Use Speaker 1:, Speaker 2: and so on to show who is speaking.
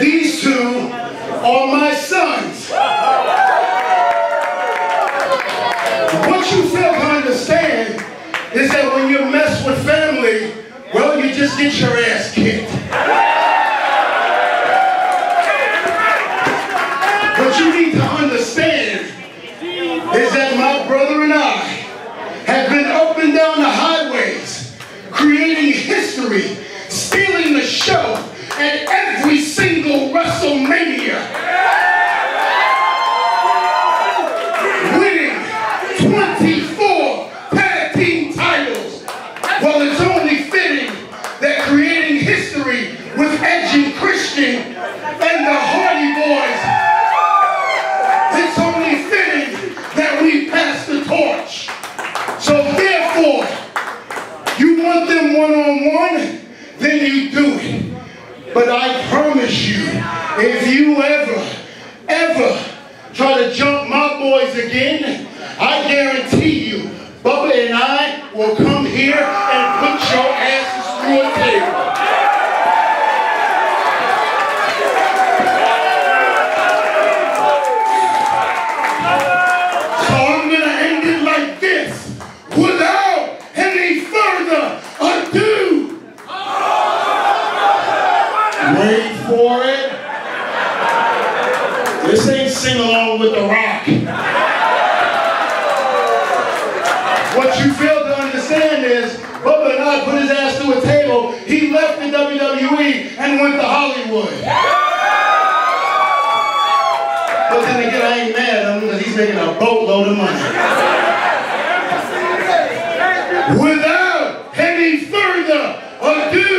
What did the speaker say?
Speaker 1: these two are my sons. What you fail to understand is that when you mess with family, well, you just get your ass kicked. What you need to understand is that my brother and I have been up and down the highways, creating history, stealing the show single WrestleMania. Winning you rock. What you fail to understand is Bubba Dodd put his ass to a table. He left the WWE and went to Hollywood. But then again, I ain't mad at him because he's making a boatload of money. Without any further ado,